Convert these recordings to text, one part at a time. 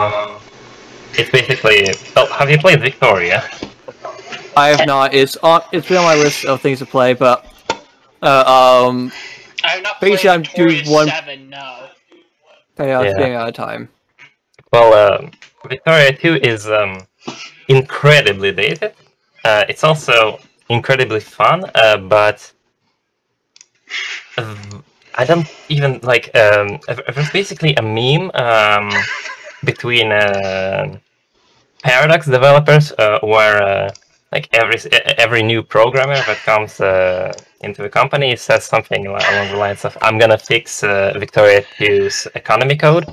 Um, it's basically. Oh, have you played Victoria? I have not. It's on. It's been on my list of things to play, but uh, um, I have not Pretty played sure I'm Victoria doing one- 7, no. I was Yeah. getting out of time. Well, um, Victoria 2 is um, incredibly dated. Uh, it's also incredibly fun, uh, but uh, I don't even like. Um, it was basically a meme um, between uh, Paradox developers, uh, where uh, like every every new programmer that comes uh, into the company says something along the lines of, "I'm gonna fix uh, Victoria 2's economy code,"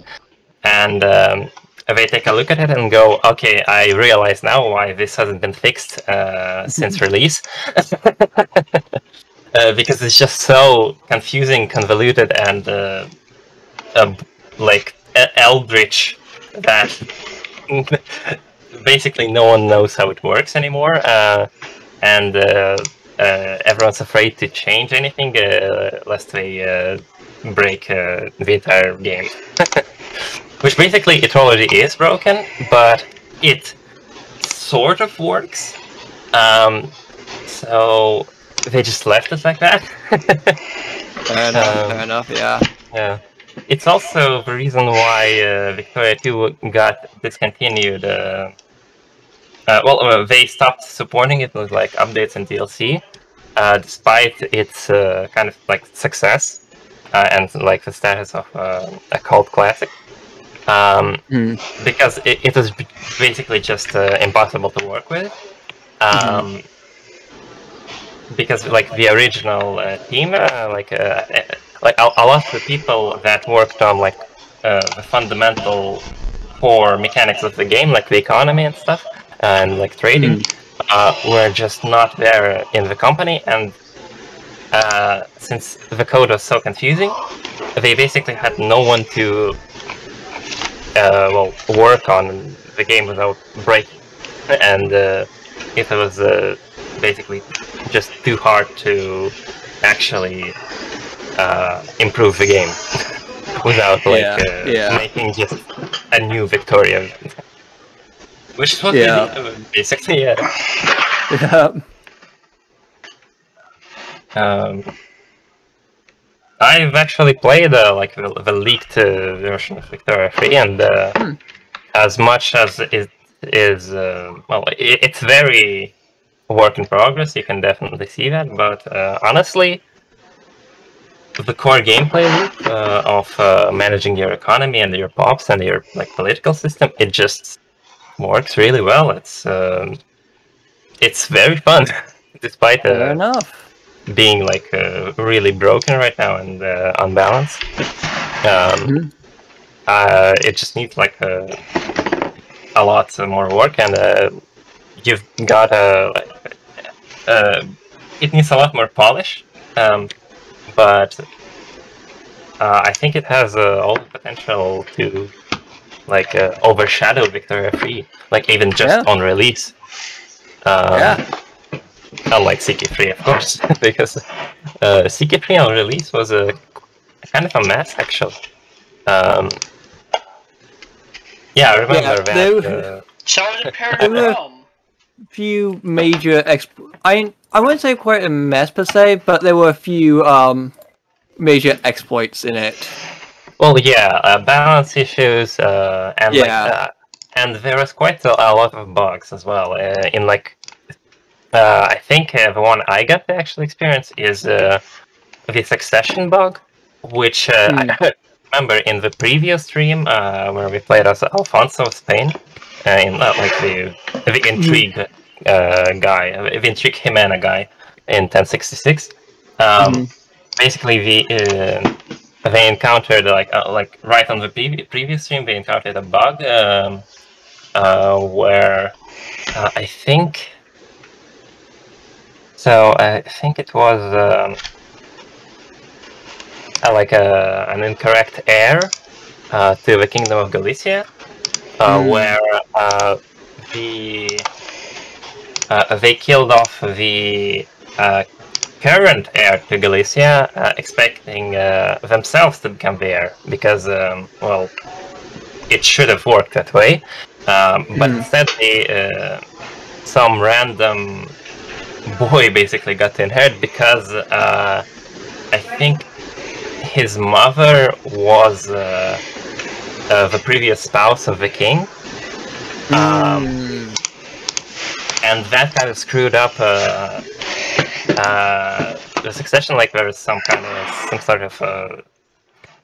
and um, they take a look at it and go, "Okay, I realize now why this hasn't been fixed uh, since release." Uh, because it's just so confusing, convoluted, and uh, uh, like eldritch that basically no one knows how it works anymore, uh, and uh, uh, everyone's afraid to change anything uh, lest they uh, break uh, the entire game. Which basically it already is broken, but it sort of works. Um, so they just left it like that. Fair enough. Um, fair enough. Yeah. yeah. It's also the reason why uh, Victoria 2 got discontinued. Uh, uh, well, uh, they stopped supporting it with like updates and DLC, uh, despite its uh, kind of like success uh, and like the status of uh, a cult classic. Um, Hmm. because it, it was basically just uh, impossible to work with. Um, Because like the original uh, team, uh, like like a, a lot of the people that worked on like uh, the fundamental core mechanics of the game, like the economy and stuff, and like trading, uh, were just not there in the company. And uh, since the code was so confusing, they basically had no one to uh, well work on the game without breaking, and uh, it was uh, basically just too hard to actually uh, improve the game without like Yeah, uh, yeah. making just a new Victoria. Which is what Yeah. did, basically, yeah. Yeah. Um, I've actually played uh, like the, the leaked uh, version of Victoria 3, and uh, Hmm. as much as it is, uh, well, i it's very work in progress. You can definitely see that, but uh, honestly, the core gameplay loop uh, of uh, managing your economy and your pops and your like political system, it just works really well. It's um, it's very fun, despite uh, enough. being like uh, really broken right now and uh, unbalanced. Um, Mhm. uh, it just needs like a, a lot more work, and uh, you've got a. Uh, it needs a lot more polish, um, but uh, I think it has uh, all the potential to like uh, overshadow Victoria Free, like even just Yeah. on release. Um, Yeah. Unlike CK3, of course, because uh, CK3 on release was a kind of a mess, actually. Um, yeah, I remember Yeah, that. they- Uh, So did Paradigm Realm. Few major exp- I I wouldn't say quite a mess per se, but there were a few um major exploits in it. well, yeah, uh, balance issues, uh, and like, Yeah. uh, and there was quite a, a lot of bugs as well. Uh, in like, uh, I think uh, the one I got to actually experience is uh, the succession bug, which uh, Hmm. I remember in the previous stream uh, where we played as Alfonso of Spain, uh, in uh, like the the intrigue uh, guy, uh, the intrigue Jimena guy in 1066. Um, Mhm. Basically, the uh, they encountered like uh, like right on the previ- previous stream they encountered a bug um, uh, where uh, I think so I think it was um, like a, an incorrect heir uh, to the Kingdom of Galicia, Hmm. where uh, the uh, they killed off the uh, current heir to Galicia, uh, expecting uh, themselves to become the heir, because um, well, it should have worked that way. Um, but Hmm. instead, they, uh, some random boy basically got to inherit because uh, I think his mother was uh, uh, the previous spouse of the king. Um, Mm. and that kind of screwed up uh, uh, the succession. Like there was some kind of some sort of uh,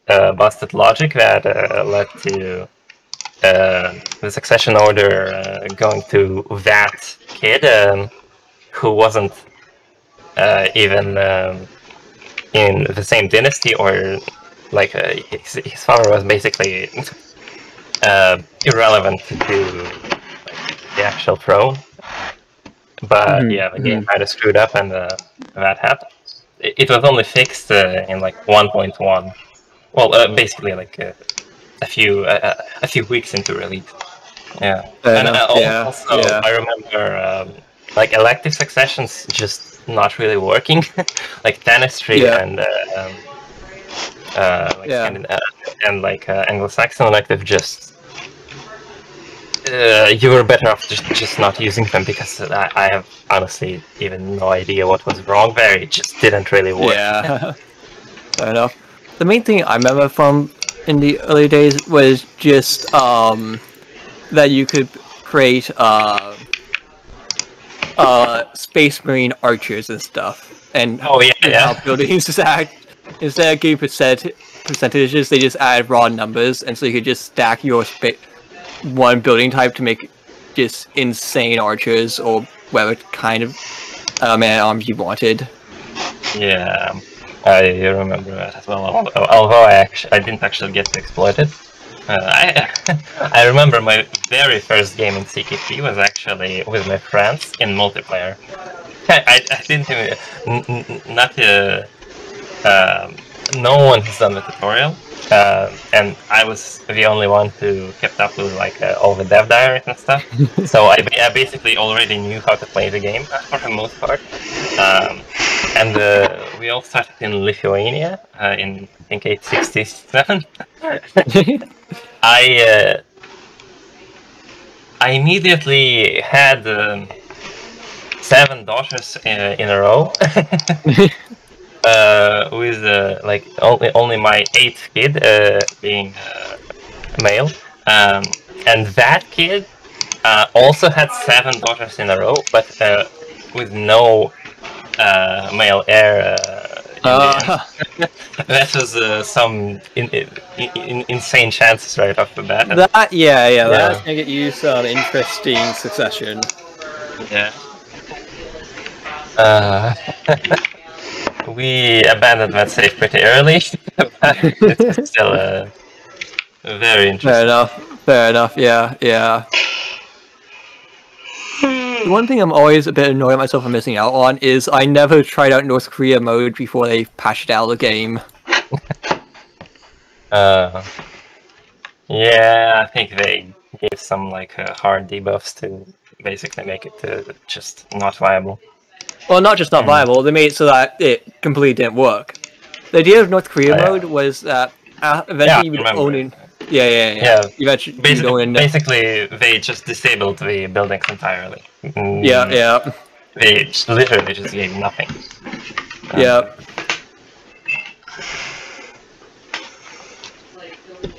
uh, busted logic that uh, led to uh, the succession order uh, going to that kid um, who wasn't uh, even um, in the same dynasty or like uh, his, his father was basically uh, irrelevant to the actual throne. But Mhm, yeah, the game kind of screwed up, and uh, that happened. It, it was only fixed uh, in like 1.1. Well, uh, basically like uh, a few uh, a few weeks into release. Yeah, and uh, yeah, also yeah. I remember um, like elective successions just not really working, like tanistry Yeah. and. Uh, um, uh, like Yeah. Scandin- uh, and like uh, Anglo-Saxon elective just uh, you were better off just just not using them because I, I have honestly even no idea what was wrong there. It just didn't really work. Yeah. Fair enough. The main thing I remember from in the early days was just um, that you could create uh, uh, space marine archers and stuff, and Oh yeah, yeah. how buildings act. Instead of getting percent percentages, they just add raw numbers, and so you could just stack your one building type to make just insane archers or whatever kind of uh, man arms you wanted. Yeah, I remember that as well. Although, I actually I didn't actually get to exploit it. Uh, I I remember my very first game in CK3 was actually with my friends in multiplayer. I, I, didn't even not uh, um, no one has done the tutorial, uh, and I was the only one who kept up with like uh, all the dev diaries and stuff. so I, I basically already knew how to play the game uh, for the most part. Um, and uh, we all started in Lithuania uh, in I think 867. I uh, I immediately had um, seven daughters in, in a row. Uh, with uh, like only only my eighth kid uh, being uh, male, um, and that kid uh, also had seven daughters in a row, but uh, with no uh, male heir. Uh, Uh, that was uh, some in, in, in, insane chances right off the bat. and- that yeah, yeah, Yeah. that's gonna get you some interesting succession. Yeah. We abandoned that safe pretty early, but it's still uh, very interesting. Fair enough. Fair enough. Yeah, yeah. The one thing I'm always a bit annoyed at myself for missing out on is I never tried out North Korea mode before they patched out the game. Uh, yeah, I think they gave some like uh, hard debuffs to basically make it uh, just not viable. Well, not just not viable, they made it so that it completely didn't work. The idea of North Korea Oh, yeah. mode was that uh, Yeah, eventually you would own in. Yeah, yeah, yeah. Yeah. Eventually Basically, in. basically, they just disabled the buildings entirely. Mm, Yeah, yeah, They just, literally just gave nothing. Um, yeah.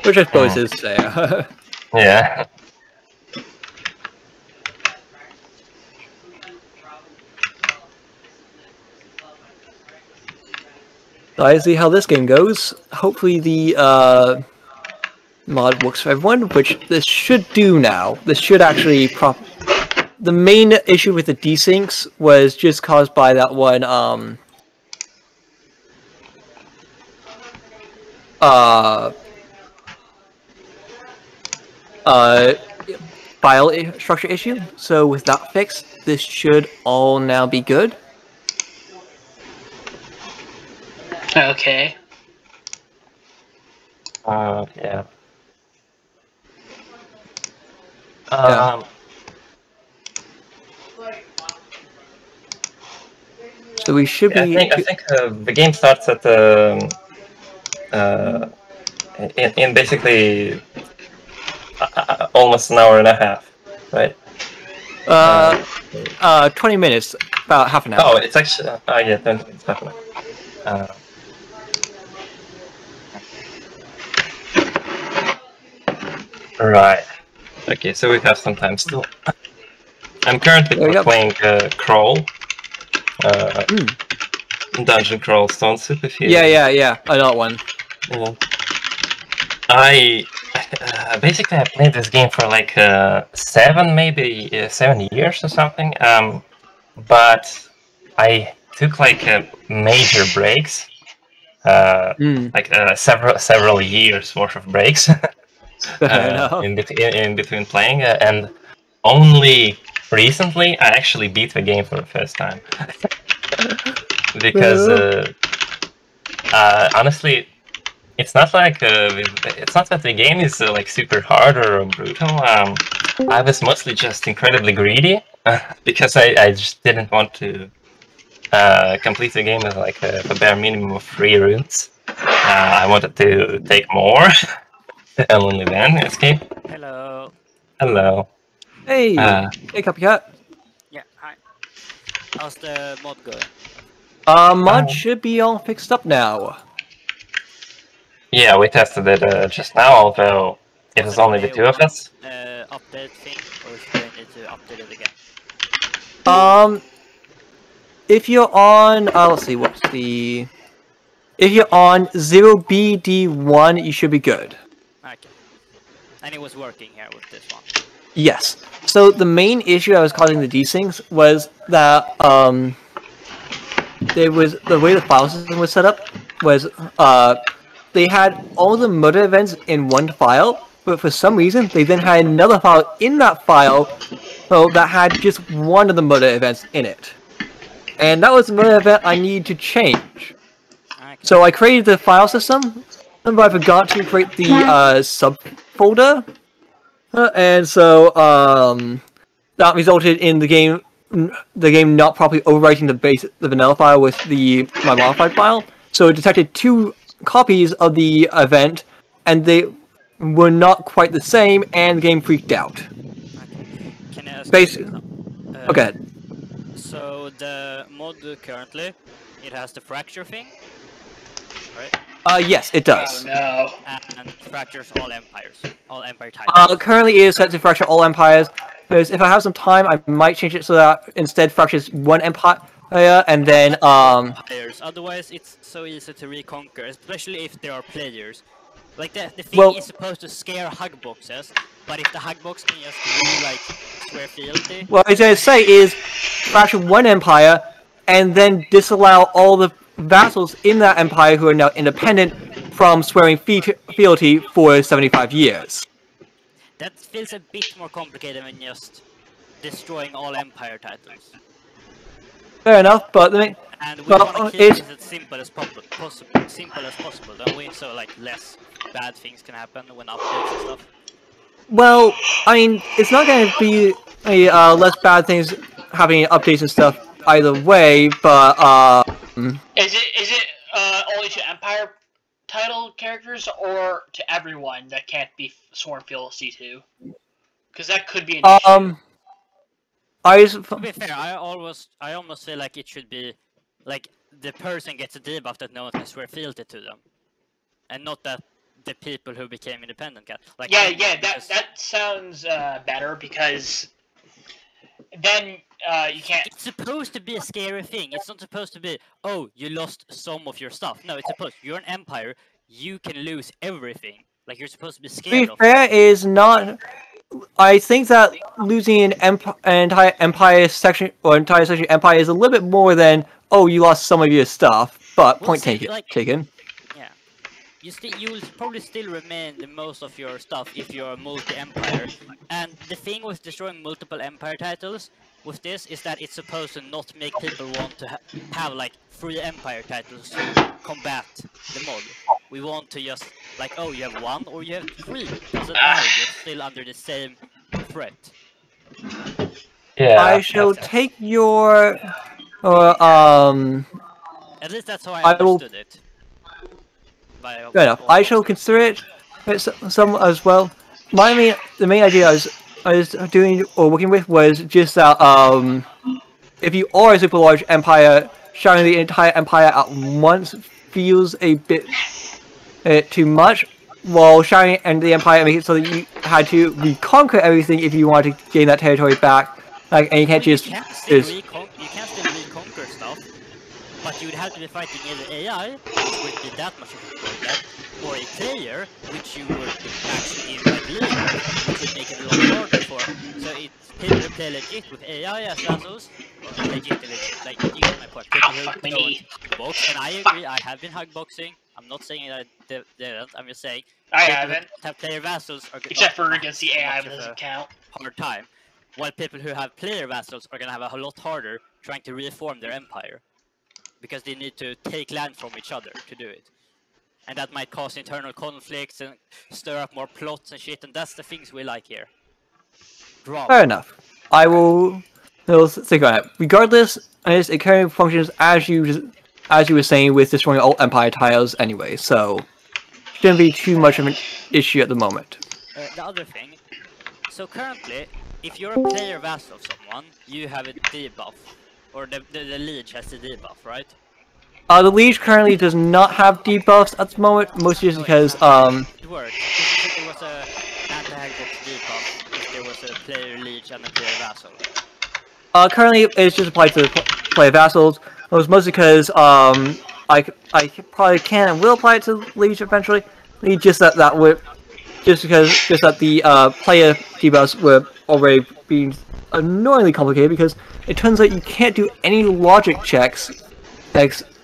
Which I suppose Oh. is fair. Yeah. I see how this game goes. Hopefully the uh, mod works for everyone, which this should do now. This should actually prop. The main issue with the desyncs was just caused by that one um uh uh file structure issue. So with that fixed, this should all now be good. Okay. Uh, yeah. Yeah. Um, So we should yeah, I be. think I think uh, the game starts at um, uh, in, in basically almost an hour and a half, right? Uh, uh, 20 minutes, about half an hour. Oh, it's actually. Oh, yeah, then it's half an hour. Right. Okay, so we have some time still. I'm currently There playing uh, Crawl. Uh, Hmm. Dungeon Crawl Stone Soup, if you. Yeah, yeah, yeah, another one. Yeah. I uh, basically I played this game for like uh, seven, maybe uh, seven years or something. Um, but I took like uh, major breaks, uh, Mm. like uh, several several years worth of breaks Fair uh, in, bet- in, in between playing, uh, and only recently I actually beat the game for the first time. because uh, uh, honestly, it's not like uh, it's not that the game is uh, like super hard or brutal. Um, I was mostly just incredibly greedy because I, I just didn't want to uh, complete the game with like a, a bare minimum of three runes. Uh, I wanted to take more, and only then escape. Hello. Hello. Hey, Uh, hey, Copycat. Yeah, hi. How's the mod going? Uh, mod Oh. should be all fixed up now. yeah, we tested it uh, just now, although it was only the two of us. Uh, update thing, or should I need to update it again? Um, if you're on, uh, let's see, what's the... If you're on 0BD1, you should be good. Okay. And it was working here with this one. Yes. So the main issue I was causing the desyncs was that um, there was the way the file system was set up was uh, they had all the motor events in one file, but for some reason they then had another file in that file well, that had just one of the motor events in it, and that was the motor event I need to change. Okay. So I created the file system, but I forgot to create the uh, subfolder, uh, and so um, that resulted in the game, the game not properly overwriting the base, the vanilla file with the my modified file. So it detected two copies of the event, and they were not quite the same, and the game freaked out. Can I ask Basi- you? Uh, Okay. So the mod currently, it has the fracture thing, right? Uh, yes, it Oh does. no. And fractures all empires, all empire types. Uh, currently it is set to fracture all empires. Because if I have some time, I might change it so that instead fractures one empire, and then um, empires. Otherwise, it's so easy to reconquer, especially if there are players. Like the the thing Well- is supposed to scare hug boxes, but if the hug box can just really like square fealty, what I was going to say is fracture one empire, and then disallow all the vassals in that empire who are now independent from swearing fe- fealty for 75 years. that feels a bit more complicated than just destroying all empire titles. Fair enough, but the, And we Well, want to keep it's- as simple as possible, simple as possible, don't we? So like less bad things can happen when updates and stuff. well, I mean, it's not going to be a uh, less bad things in updates and stuff either way, but uh, Is it is it uh, only to Empire title characters or to everyone that can't be sworn fealty to? Because that could be an issue. um, To be fair, I almost, I almost feel like it should be, like the person gets a debuff that no one can swear fealty to them, and not that the people who became independent can. Like Yeah, yeah, that that sounds uh, better because then uh, you can't. It's supposed to be a scary thing. It's not supposed to be, oh, you lost some of your stuff. No, it's supposed you're an empire. You can lose everything. Like you're supposed to be to be scared of. fair, is not. I think that losing an emp- an entire empire section or entire section of empire is a little bit more than oh you lost some of your stuff. But Well, point see, taken. like- taken. Yeah. You still you will probably still remain the most of your stuff if you're a multi-empire. And the thing with destroying multiple empire titles with this is that it's supposed to not make people want to ha- have like three empire titles to combat the mod. We want to just like oh you have one or you have three. Doesn't matter. You're still under the same threat. Yeah. I shall that's- take your. Or um. At least that's how I, I will- understood it. By, Fair enough. I shall consider it. It's some as well. my main the main idea I was I was doing or working with was just that um, if you are a super large empire, shouting the entire empire at once feels a bit uh, too much. While shouting and the empire make it so that you had to reconquer everything if you wanted to gain that territory back. Like, and you can't just you can't just recon- you can still reconquer stuff, but you'd have to be fighting either AI, which would be that much of a problem, or a player, which you would actually invite leader, which would make it a lot harder for. So it's people who play legit with AI as vassals, or legit, legit, like you get my point. People who don't box, and I agree. I have been hug boxing. I'm not saying that I di- didn't. I'm just saying I haven't, have player vassals are except for against the AI of his a- hard time, while people who have player vassals are gonna have a lot harder trying to reform their empire, because they need to take land from each other to do it, and that might cause internal conflicts and stir up more plots and shit, and that's the things we like here. Drama. Fair enough. I will. will think on it. Regardless, it currently functions as you as you were saying with destroying all Empire tiles anyway, so shouldn't be too much of an issue at the moment. Uh, the other thing, so currently, if you're a player vassal of someone, you have a debuff, or the, the, the liege has a debuff, right? Uh, the Liege currently does not have debuffs at the moment, mostly just because um It. If there was a anti-hugbox debuff, if there was a player liege and a player vassal. uh currently it's just applied to the player vassals. It was mostly because um I I probably can and will apply it to Liege eventually. Just that that would just because just that the uh, player debuffs were already being annoyingly complicated because it turns out you can't do any logic checks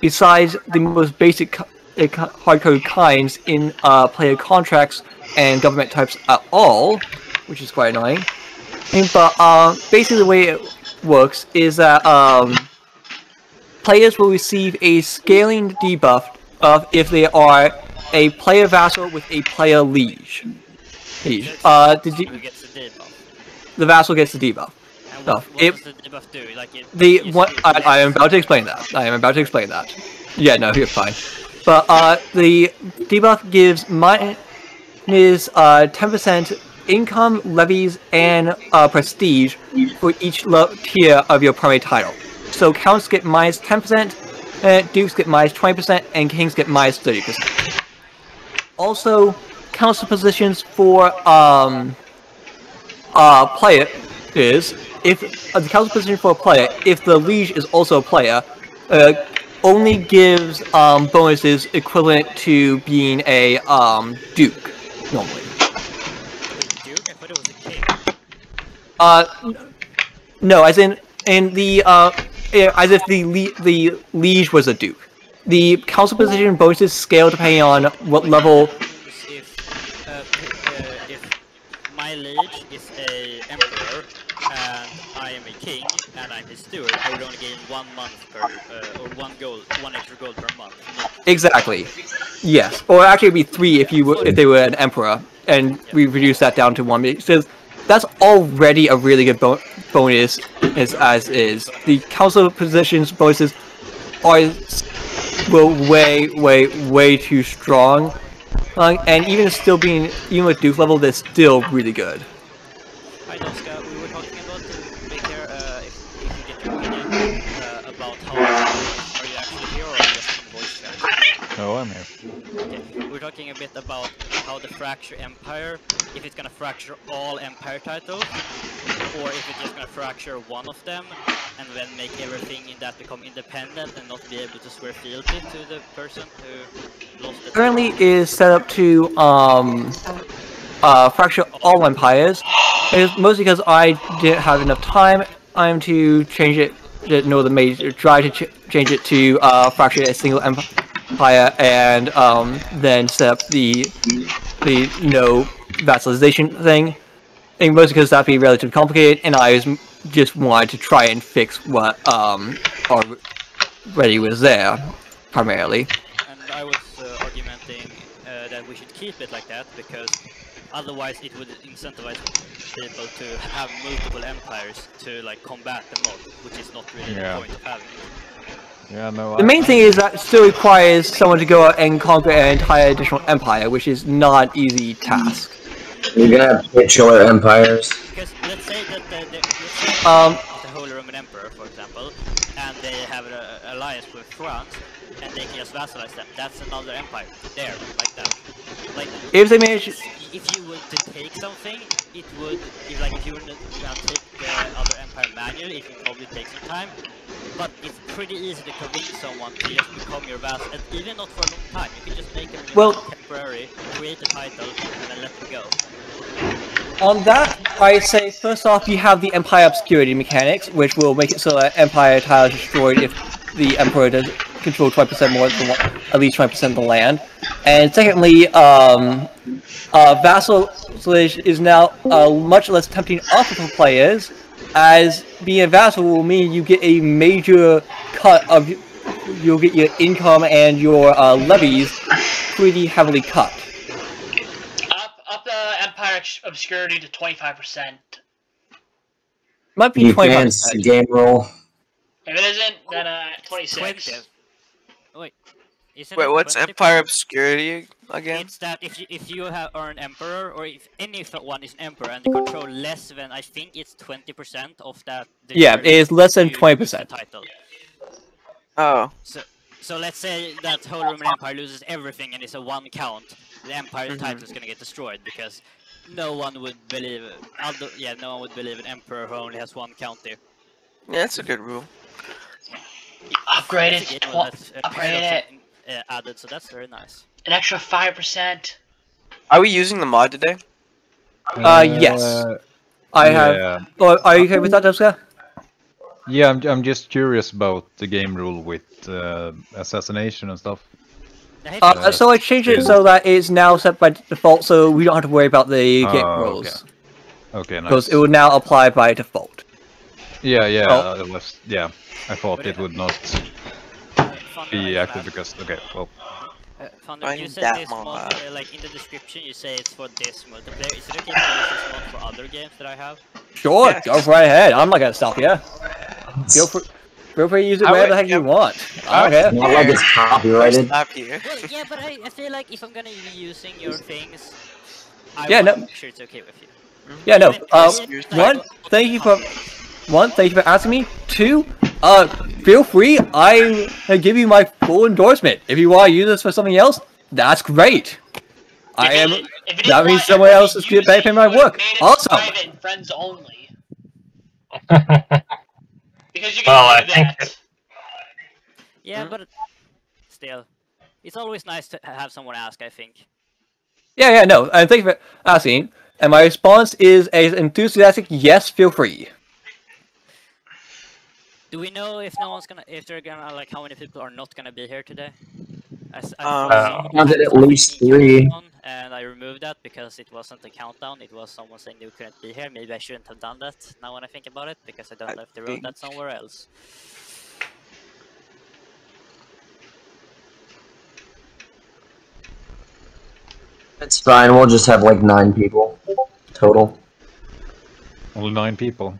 besides the most basic co- hard-coded kinds in uh, player contracts and government types at all, which is quite annoying. But uh, basically the way it works is that um, players will receive a scaling debuff of if they are a player vassal with a player liege. Liege. Uh, the, Who de- gets the debuff? the vassal gets the debuff. And No, what, it- does the debuff do? Like it, The what I, I am about to explain that. I am about to explain that. Yeah, no, you're fine. But uh, the debuff gives minus uh 10% income, levies, and uh, prestige for each tier of your primary title. So counts get minus 10%, uh, dukes get minus 20%, and kings get minus 30%. Also, council positions for um uh player is if uh, the council position for a player, if the liege is also a player, uh, only gives um, bonuses equivalent to being a um, duke normally. Duke? I thought it was a king. Uh, no, as in in the uh, eh, as if the le- the liege was a duke. The council position bonuses scale depending on what level. If, uh, p- uh, if my liege is a emperor and I am a king and I'm his steward, I would only gain one month per, uh, or one gold, one extra gold per month. Exactly. Yes, or actually it'd be three if you were, if they were an emperor, and we reduce that down to one because that's already a really good bo- bonus as as is. The council positions bonuses are way way way too strong, uh, and even still being even with Duke level, they're still really good. Talking a bit about how the fracture empire, if it's gonna fracture all empire titles, or if it's just gonna fracture one of them, and then make everything in that become independent and not be able to swear fealty to the person who lost the Currently is set up to um uh fracture all empires. It's mostly because I didn't have enough time. I'm to change it. No, the major try to ch- change it to uh, fracture a single empire and um, then set up the the no vassalization thing. And mostly because that'd be relatively complicated, and I was just wanted to try and fix what um already was there primarily. And I was uh, argumenting uh, that we should keep it like that because otherwise it would incentivize people to have multiple empires to like combat the mod, which is not really Yeah. the point of having it. Yeah, no. The I- main thing is that it still requires someone to go out and conquer an entire additional empire, which is not an easy task. You're gonna have titular empires. Because let's say that the, the, let's Um, the Holy Roman Emperor, for example, and they have an alliance with France, and they can just vassalize them. That's another empire there, like that. Like if they manage, if you were to take something, it would, if, like if you were to uh, take the other empire manually, it would probably take some time. But it's pretty easy to convince someone to just become your vassal, and even not for a long time. You can just make them Well- temporary, create a title, and then let them go. on that, I say first off, you have the Empire Obscurity mechanics, which will make it so that Empire tiles is destroyed if the Emperor does control 20% more than at least 20% of the land. And secondly, um, uh, vassalage is now uh, much less tempting offer for players, as being a vassal will mean you get a major cut of you'll get your income and your uh, levies pretty heavily cut. Up, up the Empire obscurity to twenty five percent. Might be You 25%. can game roll. If it isn't, then uh, twenty six. 20. Wait. Isn't Wait, what's Empire Obscurity again? It's that if you, if you have are an emperor, or if anyone is an emperor and they control less than I think it's twenty percent of that. Yeah, it is less than 20%. Title. Oh, So so let's say that Holy Roman Empire loses everything and it's a one count. The empire Mhm. title is gonna get destroyed because no one would believe. Other, yeah, no one would believe an emperor who only has one county. yeah, that's a good rule. Upgrade That's it. a game Tw- that's a upgrade it. In- uh, added, so that's very nice. An extra five percent. Are we using the mod today? Uh, yes. I have. yeah. Oh, are you okay with that, Oscar? Yeah, I'm, I'm just curious about the game rule with uh, assassination and stuff. I Uh, so I changed it so that it's now set by default, so we don't have to worry about the game Oh, rules Okay, nice. because it will now apply by default. Yeah, yeah, Oh. it was, yeah. I thought it it- would not Thunder, be active because, okay, well, Uh, Thunder, Find you said this mod. mod, uh, like in the description, you say it's for this multiplayer. Is it okay if I use this mod for other games that I have? Sure, Yeah. go right ahead. I'm not gonna stop you. Feel free, feel free to use it I wherever the would- heck you yeah. want. I don't care. Not like it's copyrighted. Stop here. Well, yeah, but I, I feel like if I'm gonna be using your things, I Yeah, want no. to make sure it's okay with you. Yeah, no. Uh, one, thank you for one. Thank you for asking me. Two, uh, feel free. I give you my full endorsement. If you want to use this for something else, that's great. I am. it- if it that means someone else is getting using paid it, my work. made Awesome. private friends only. Because you can Well, do I think- that. Yeah, but still, it's always nice to have someone ask. I think. Yeah, yeah, no. And thank you for asking. And my response is a enthusiastic yes. Feel free. Do we know if no one's gonna, if they're gonna, like, how many people are not gonna be here today? I, s- I Um, saw Counted at least three. And I removed that because it wasn't a countdown. It was someone saying they couldn't be here. Maybe I shouldn't have done that. Now when I think about it, because I don't I know if they wrote that somewhere else. It's fine. We'll just have like nine people total. only nine people.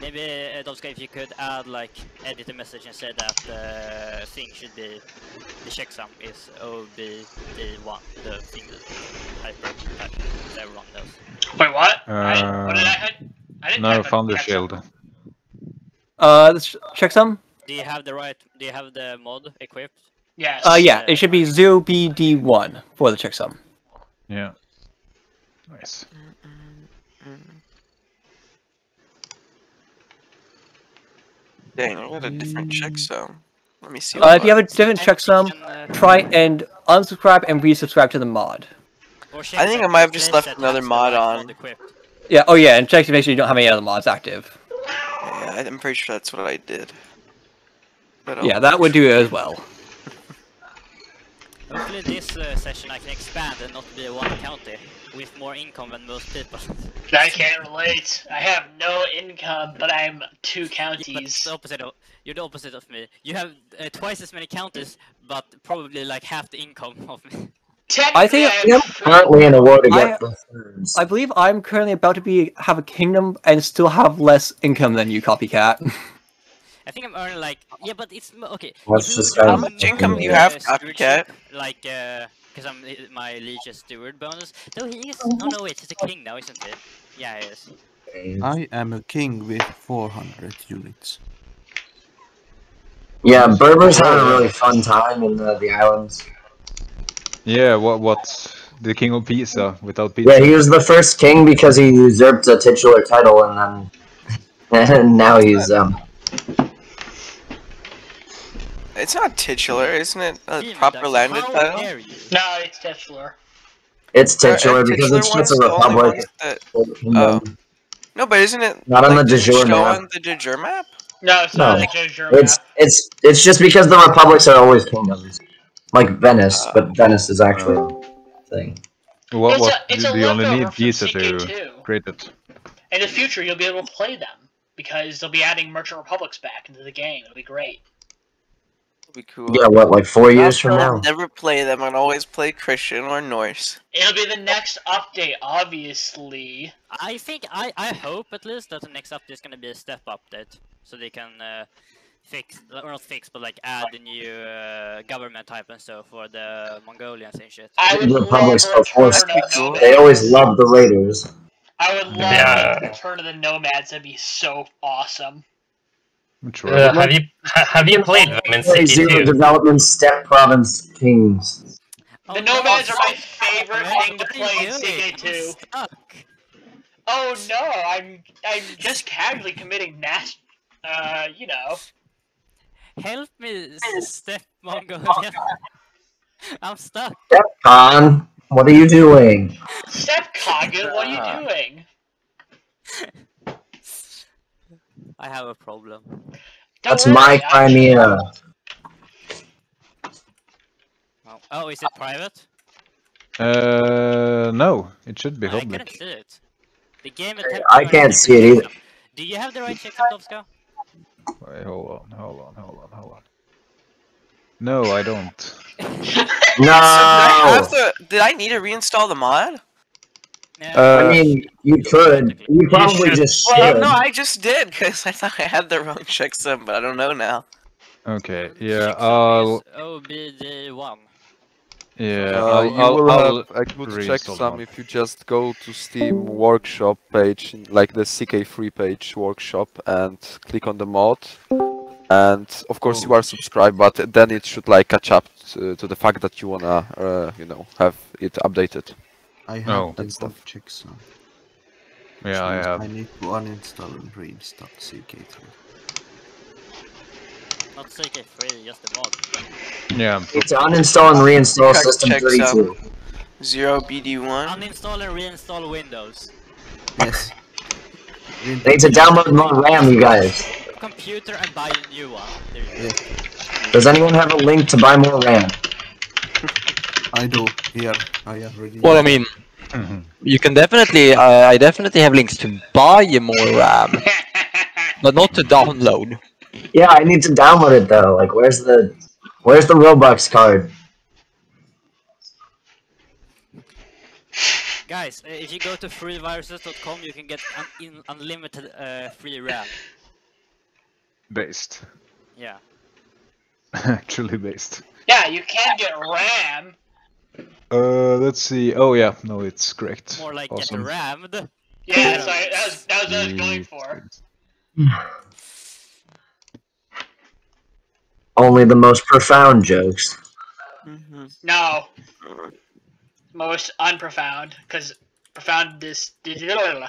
Maybe uh, Dolska, if you could add like edit a message and say that the thing should be the checksum is OBD1, the thing hyper that everyone knows. Wait, what? I, what did I Uh, hit? I didn't No, type it. Thunder Shield. Uh, let's check some. Do you have the right? Do you have the mod equipped? Yes. Uh, yeah, it should be zero BD1 for the checksum. Yeah. Nice. Dang, I got a different checksum. Let me see. Uh, if you have a different checksum, try and unsubscribe and resubscribe to the mod. I think I might have just left another mod on. Yeah, oh yeah, and check to make sure you don't have any other mods active. Yeah, I'm pretty sure that's what I did. But Yeah, that would do it as well. Hopefully this uh, session I can expand and not be one county with more income than most people. I can't relate. I have no income, but I'm two But it's counties. the opposite of, you're the opposite of me. You have uh, twice as many counties, but probably like half the income of me. I think- I'm I'm currently in a war to I- the thirds. I believe I'm currently about to be have a kingdom and still have less income than you, copycat. I think I'm earning like yeah, but it's okay. Let's if we just were go to How much income do you uh, have, stewardship, Copycat? Like uh, because I'm my liege is steward bonus. Though he is. Oh no, wait, he's a king now, isn't it? Yeah, he is. I am a king with 400 units. Yeah, Berber's having a really fun time in the, the islands. Yeah, what what's the king of Pisa without Pisa? Yeah, he was the first king because he usurped a titular title, and then and now he's um. It's not titular, isn't it? A Demon proper Dexter, landed how title? dare you? No, it's titular. It's Are- are titular because it's just a ones the only republic. that- Oh. No, but isn't it Not on the de jure map. on the de jure map? No, it's No. not a German It's it's it's just because the republics are always kingdoms, like Venice, oh. but Venice is actually a thing. What It's what a- it's do a do you only leftover need from Pisa to create it? In the future, you'll be able to play them because they'll be adding Merchant Republics back into the game. It'll be great. That'd be cool. Yeah, what like four years Also, from I'll now? never play them. I'd always play Christian or Norse. It'll be the next update, obviously. I think I I hope at least that the next update is gonna be a step update, so they can uh, fix or not fix, but like add the new uh, government type and so for the Mongolians and shit. I would The love republics a before of They They always love the raiders. I would love Yeah. a return of the nomads. That'd be so awesome. Sure. Uh, have you have you played them in Play Zero CK2? Development Step Province Kings. Oh, The nomads are my favorite man, thing to what are you play in doing? CK2. Stuck. Oh no, I'm I'm just casually committing nas uh, you know. Help me, step Mongolia. I'm stuck. Khan, what are you doing? Step Kaga, what are you doing? I have a problem. Don't That's worry, my I- Crimea. Oh, oh is it private? Uh, no, it should be public. I couldn't see it. The game attempted I can't see it either. Do you have the right checksum, Dovska? Wait, hold on, hold on, hold on, hold on. No, I don't. So did I No! have to? Did I need to reinstall the mod? Yeah. I mean, you could. You probably should- just Well, no, I just did because I thought I had the wrong checksum, but I don't know now. Okay, yeah, Checksum I'll, is OBD1. yeah, Uh, I'll, you I'll, will I'll have a good reinstall checksum if you just go to Steam Workshop page, like the CK3 page Workshop, and click on the mod. And of course you are subscribed, but then it should like catch up to, to the fact that you wanna, uh, you know, have it updated. I oh, have Oh. the And stuff. bug checksum. Yeah, I have. I need to uninstall and reinstall CK3. Not CK3, just the mod. Yeah, It's uninstall and reinstall Correct System 32. Zero BD1. Uninstall and reinstall Windows. Yes. They need to download more RAM, you guys. Computer and buy a new one. There you go. Does anyone have a link to buy more RAM? I do. Here, I already. Well, I mean, you can definitely, uh, I definitely have links to buy more RAM, but not to download. Yeah, I need to download it though. Like, where's the, where's the Robux card? Guys, uh, if you go to freeviruses.com, you can get un in unlimited uh, free RAM. based. Yeah. Actually based. Yeah, you can get RAM. Uh, let's see. Oh yeah, no, it's correct. More like awesome. get rammed. Yeah, that's right. That was, that was what I was going for. Only the most profound jokes. hmm No. Most unprofound, because profound is Hey,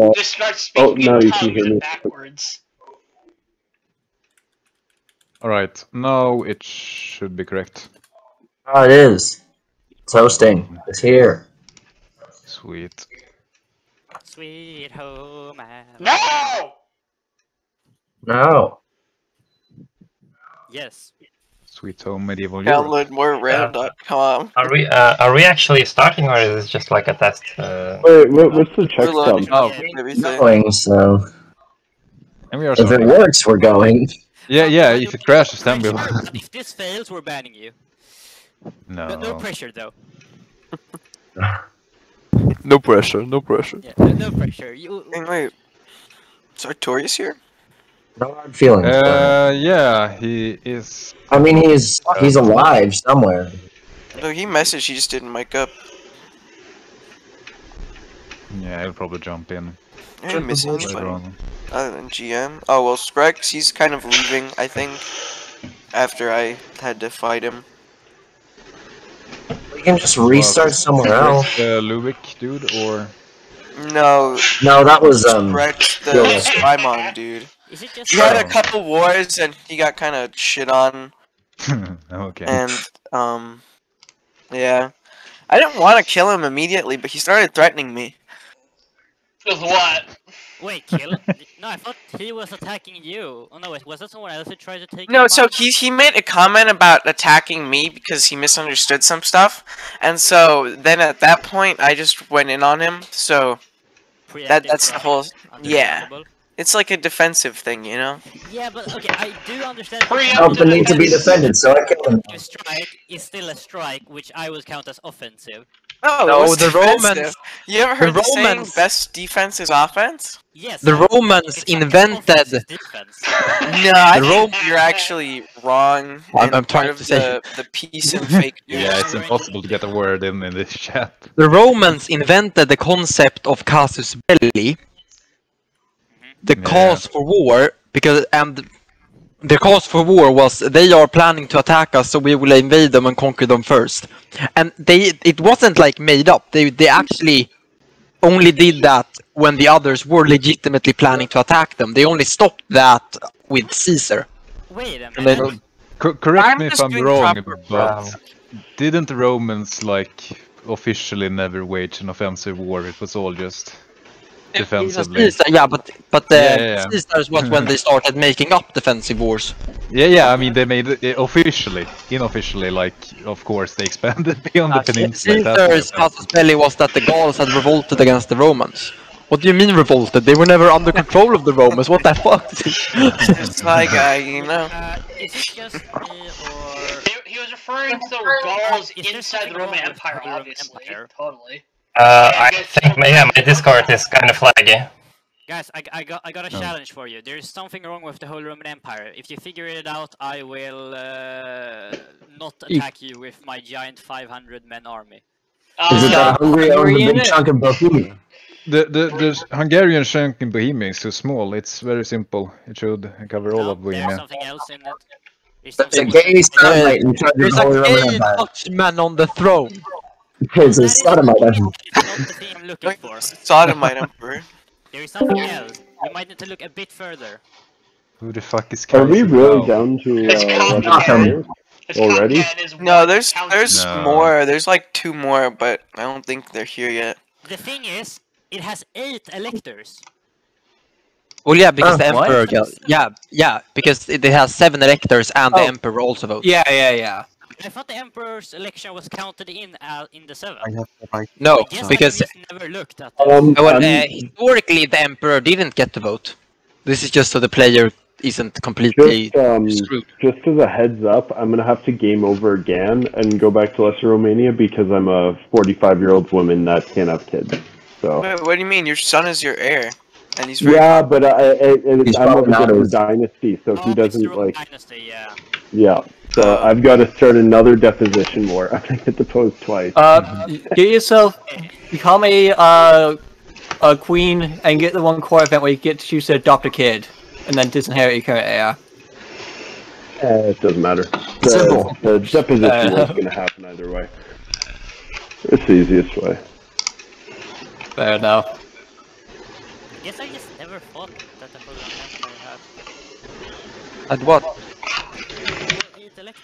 uh, just start Oh, speaking now in tongues hear and backwards. All right, now it should be correct. Oh, it is. It's hosting. It's here. Sweet. Sweet home. Alabama. No! No. Yes. Sweet home medieval Europe. Download more RAM.com. Are we uh, are we actually starting, or is this just like a test? Uh... wait, what, what's the We're loading checksum? up everything. Going, so And we are if it works, we're going. Yeah, yeah. If it crashes, then we'll. if this fails, we're banning you. No. No, no pressure though. No pressure, no pressure. Yeah, no, no pressure. You. Hey, wait. Is Artorias here? No hard feelings. Uh, yeah, he is. I mean, he's he's alive somewhere. No, he messaged. He just didn't mic up. Yeah, he'll probably jump in I didn't anybody other than GM. Oh well, Sprex. He's kind of leaving. I think after I had to fight him. We can just restart somewhere else. The Lubick dude, or No, No, that was um. Sprex, the Phil. Spymon dude. Is it just He had a couple wars and he got kind of shit on, okay. and um, yeah. I didn't want to kill him immediately, but he started threatening me. With what? Wait kill? no, I thought he was attacking you. Oh no, wait, was that someone else who tried to take? No, so he he made a comment about attacking me because he misunderstood some stuff, and so then at that point I just went in on him. So that that's the whole. Yeah, it's like a defensive thing, you know. Yeah, but okay, I do understand. Hurry up, Help the need to be defended, so I killed him. A strike is still a strike, which I would count as offensive. Oh, No, the defensive. Romans- You ever heard the, saying Romans- "best defense is offense"? Yes. The Romans it's like an invented. defense. No, I The think you're actually wrong. I'm- in I'm trying to say- the, the peace and fake. news. yeah, it's impossible to get a word in in this chat. The Romans invented the concept of casus belli, the Yeah. cause for war, because and the cause for war was they are planning to attack us, so we will invade them and conquer them first. And they it wasn't like made up. They they actually only did that when the others were legitimately planning to attack them. They only stopped that with Caesar. Wait a minute. then Co- correct I'm me if I'm wrong, proper- but didn't the Romans like officially never wage an offensive war? It was all just defensively. Caesar, yeah, but but uh, Yeah, yeah, yeah. Caesar's was when they started making up defensive wars. Yeah, yeah. I mean, they made it uh, officially, unofficially. Like, of course, they expanded beyond the peninsula. That's Caesar's casus belli was that the Gauls had revolted against the Romans. What do you mean revolted? They were never under control of the Romans. What the fuck? It's like uh, you know. Uh, is just me or He, he was referring to the Gauls inside the Roman Empire, obviously. Empire? Totally. Uh, I think my, yeah, my Discord is kind of laggy. guys? I, I got I got a Oh. challenge for you. There is something wrong with the whole Roman Empire. If you figure it out, I will uh, not attack you with my giant 500 men army. Is it Uh, that Hungary owns a Hungary big chunk of Bohemia? The, the the Hungarian chunk in Bohemia is so small. It's very simple. It should cover all No, of there's Bohemia. something else in it. There's It's a something gay sodomite in charge of There's the Holy a gay Empire. Dutchman on the throne. It's a sodomite. It's not the thing I'm looking Like for. sodomite emperor. There is something else. You might need to look a bit further. Who the fuck is Are we Kaiser really now? down to It's uh, Gotham. Russian already? No, there's there's No. more. There's like two more, but I don't think they're here yet. The thing is, it has eight electors. Well, yeah, because Oh, the emperor. Just, yeah, yeah, because it, it has seven electors and the Oh. emperor also votes. Yeah, yeah, yeah. I thought the emperor's election was counted in uh, in the seven. I have the right. No, I guess I because never looked at. Um, uh, well, I'm- uh, historically the emperor didn't get the vote. This is just so the player isn't completely just um, screwed. just as a heads up, I'm gonna have to game over again and go back to Lesser Romania because I'm a 45 year old woman that can't have kids. So Wait, what do you mean? Your son is your heir, and he's very yeah, but I, I, I, He's I'm of a probably not different as- dynasty, so oh, he doesn't Roman like. dynasty, yeah. Yeah, so I've got to start another deposition war. I'm gonna get deposed twice. Uh, get yourself, become a uh, a queen, and get the one core event where you get to choose to adopt a kid, and then disinherit your current heir. Eh, it doesn't matter. Simple. The, the deposition Uh, war's gonna happen either way. It's the easiest way. Fair enough. I guess I just never thought that the Roman Empire had And what?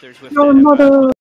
Electors with mother.